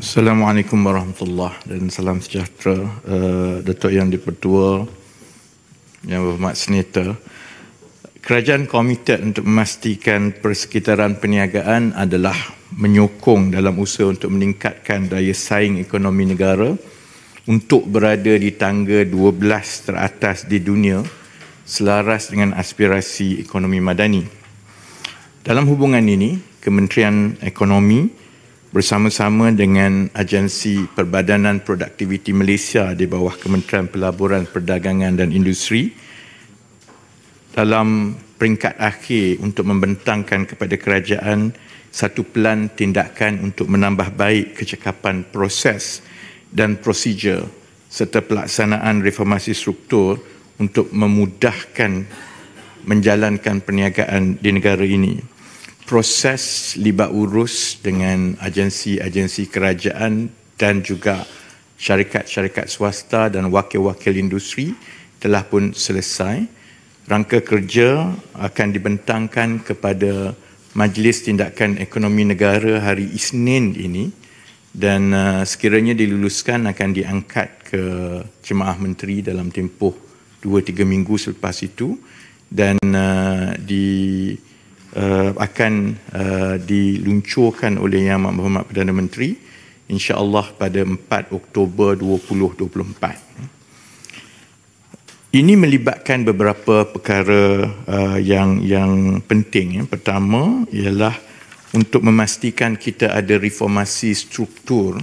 Assalamualaikum warahmatullahi dan salam sejahtera uh, Datuk Yang Dipertua Yang Berhormat Senator Kerajaan komited untuk memastikan persekitaran perniagaan adalah menyokong dalam usaha untuk meningkatkan daya saing ekonomi negara untuk berada di tangga 12 teratas di dunia selaras dengan aspirasi ekonomi madani. Dalam hubungan ini, Kementerian Ekonomi bersama-sama dengan Agensi Perbadanan Produktiviti Malaysia di bawah Kementerian Pelaburan Perdagangan dan Industri dalam peringkat akhir untuk membentangkan kepada kerajaan satu pelan tindakan untuk menambah baik kecekapan proses dan prosedur serta pelaksanaan reformasi struktur untuk memudahkan menjalankan perniagaan di negara ini proses libat urus dengan agensi-agensi kerajaan dan juga syarikat-syarikat swasta dan wakil-wakil industri telah pun selesai. Rangka kerja akan dibentangkan kepada Majlis Tindakan Ekonomi Negara hari Isnin ini dan uh, sekiranya diluluskan akan diangkat ke Jemaah Menteri dalam tempoh 2-3 minggu selepas itu dan uh, di uh, akan uh, diluncurkan oleh Yang Amat Berhormat Perdana Menteri insya-Allah pada 4 Oktober 2024. Ini melibatkan beberapa perkara uh, yang yang penting. Yang pertama ialah untuk memastikan kita ada reformasi struktur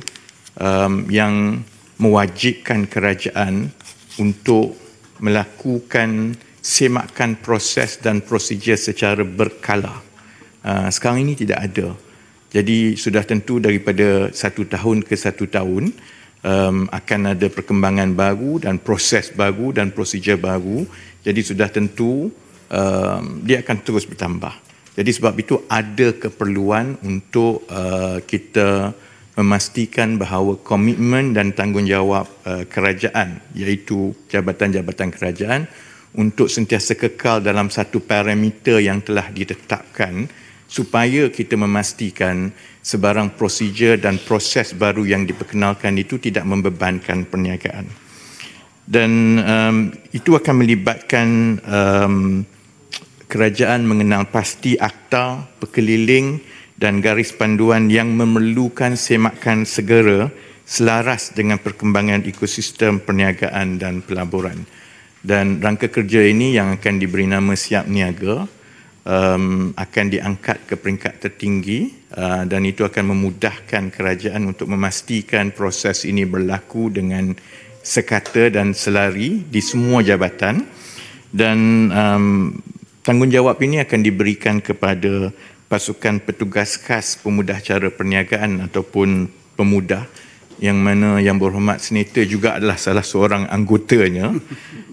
um, yang mewajibkan kerajaan untuk melakukan semakan proses dan prosedur secara berkala. Uh, sekarang ini tidak ada. Jadi sudah tentu daripada satu tahun ke satu tahun um, akan ada perkembangan baru dan proses baru dan prosedur baru. Jadi sudah tentu um, dia akan terus bertambah. Jadi sebab itu ada keperluan untuk uh, kita memastikan bahawa komitmen dan tanggungjawab uh, kerajaan iaitu jabatan-jabatan kerajaan untuk sentiasa kekal dalam satu parameter yang telah ditetapkan supaya kita memastikan sebarang prosedur dan proses baru yang diperkenalkan itu tidak membebankan perniagaan. Dan um, itu akan melibatkan um, kerajaan mengenal pasti akta, pekeliling dan garis panduan yang memerlukan semakan segera selaras dengan perkembangan ekosistem perniagaan dan pelaburan dan rangka kerja ini yang akan diberi nama siap niaga um, akan diangkat ke peringkat tertinggi uh, dan itu akan memudahkan kerajaan untuk memastikan proses ini berlaku dengan sekata dan selari di semua jabatan. Dan um, tanggungjawab ini akan diberikan kepada pasukan petugas khas pemudah cara perniagaan ataupun pemudah yang mana yang berhormat senator juga adalah salah seorang anggotanya.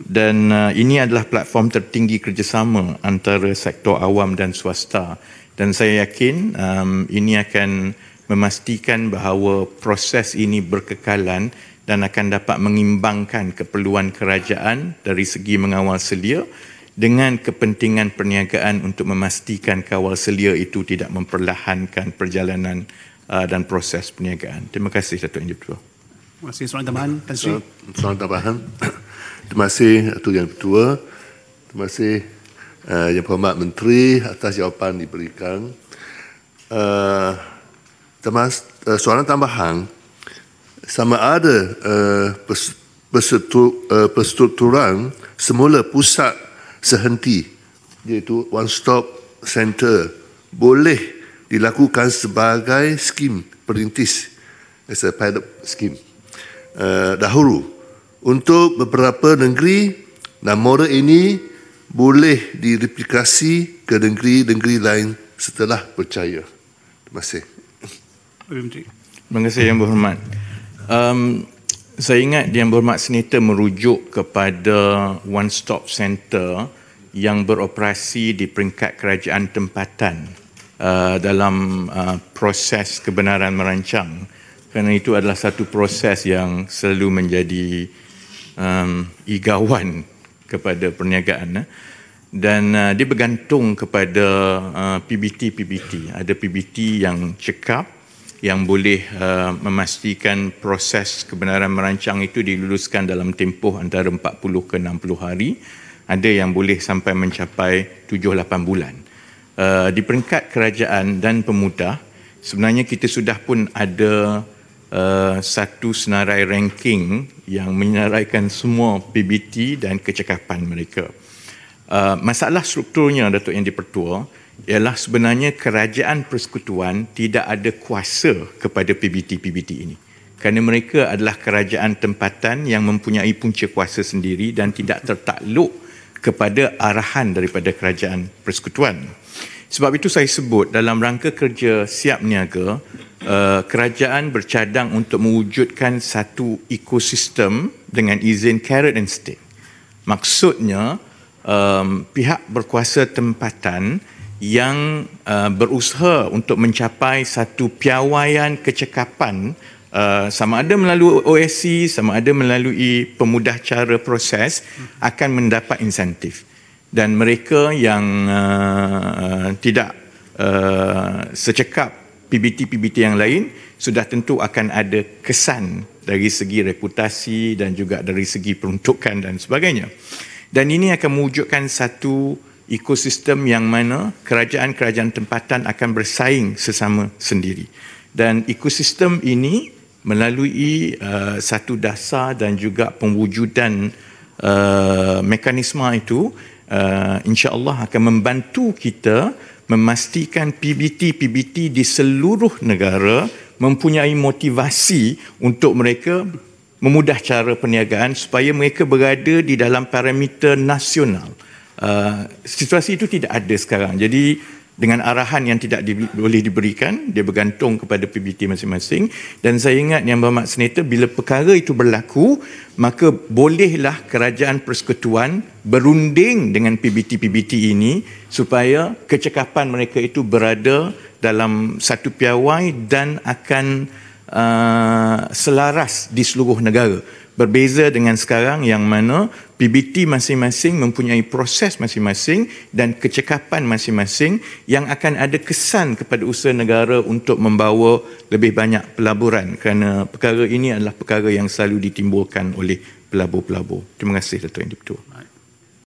Dan uh, ini adalah platform tertinggi kerjasama antara sektor awam dan swasta. Dan saya yakin um, ini akan memastikan bahawa proses ini berkekalan dan akan dapat mengimbangkan keperluan kerajaan dari segi mengawal selia dengan kepentingan perniagaan untuk memastikan kawal selia itu tidak memperlahankan perjalanan uh, dan proses perniagaan. Terima kasih Datuk Yang Ketua. Terima kasih soalan tambahan Tan Sri. Soalan tambahan. Terima kasih Datuk Yang Ketua. Terima kasih uh, Yang Berhormat Menteri atas jawapan diberikan. Uh, termas, uh, soalan tambahan sama ada uh, uh, perstrukturan semula pusat sehenti iaitu one stop center boleh dilakukan sebagai skim perintis as a pilot scheme uh, dahulu untuk beberapa negeri dan model ini boleh direplikasi ke negeri-negeri lain setelah percaya. Terima kasih. Terima kasih Yang Berhormat. Um, saya ingat Yang Berhormat Senator merujuk kepada One Stop Center yang beroperasi di peringkat kerajaan tempatan Uh, dalam uh, proses kebenaran merancang kerana itu adalah satu proses yang selalu menjadi um, igawan kepada perniagaan eh. dan uh, dia bergantung kepada uh, PBT PBT ada PBT yang cekap yang boleh uh, memastikan proses kebenaran merancang itu diluluskan dalam tempoh antara 40 ke 60 hari. Ada yang boleh sampai mencapai 7-8 bulan. Uh, di peringkat kerajaan dan pemuda, sebenarnya kita sudah pun ada uh, satu senarai ranking yang menyeraikan semua PBT dan kecekapan mereka. Uh, masalah strukturnya Datuk Yang Dipertua ialah sebenarnya kerajaan persekutuan tidak ada kuasa kepada PBT-PBT ini. Kerana mereka adalah kerajaan tempatan yang mempunyai punca kuasa sendiri dan tidak tertakluk kepada arahan daripada kerajaan persekutuan. Sebab itu saya sebut dalam rangka kerja siap niaga, uh, kerajaan bercadang untuk mewujudkan satu ekosistem dengan izin carrot and stick. Maksudnya, um, pihak berkuasa tempatan yang uh, berusaha untuk mencapai satu piawaian kecekapan uh, sama ada melalui OSC sama ada melalui pemudah cara proses akan mendapat insentif dan mereka yang uh, tidak uh, secekap PBT-PBT yang lain sudah tentu akan ada kesan dari segi reputasi dan juga dari segi peruntukan dan sebagainya dan ini akan mewujudkan satu ekosistem yang mana kerajaan-kerajaan tempatan akan bersaing sesama sendiri. Dan ekosistem ini melalui uh, satu dasar dan juga pewujudan uh, mekanisme itu uh, insya-Allah akan membantu kita memastikan PBT-PBT di seluruh negara mempunyai motivasi untuk mereka memudah cara perniagaan supaya mereka berada di dalam parameter nasional. Uh, situasi itu tidak ada sekarang. Jadi dengan arahan yang tidak di, boleh diberikan, dia bergantung kepada PBT masing-masing. Dan saya ingat yang berhormat senator, bila perkara itu berlaku, maka bolehlah kerajaan persekutuan berunding dengan PBT-PBT ini supaya kecekapan mereka itu berada dalam satu piawai dan akan uh, selaras di seluruh negara. Berbeza dengan sekarang yang mana PBT masing-masing mempunyai proses masing-masing dan kecekapan masing-masing yang akan ada kesan kepada usaha negara untuk membawa lebih banyak pelaburan kerana perkara ini adalah perkara yang selalu ditimbulkan oleh pelabur-pelabur. Terima kasih Dato' Yang Dipertua.